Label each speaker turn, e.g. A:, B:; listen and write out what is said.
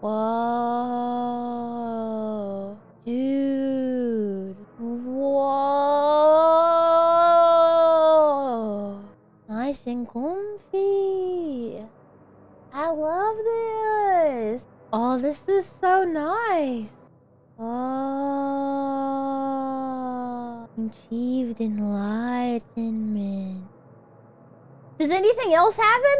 A: Whoa. Dude. Whoa. Nice and comfy. I love this. Oh, this is so nice. Oh. Achieved enlightenment. Does anything else happen?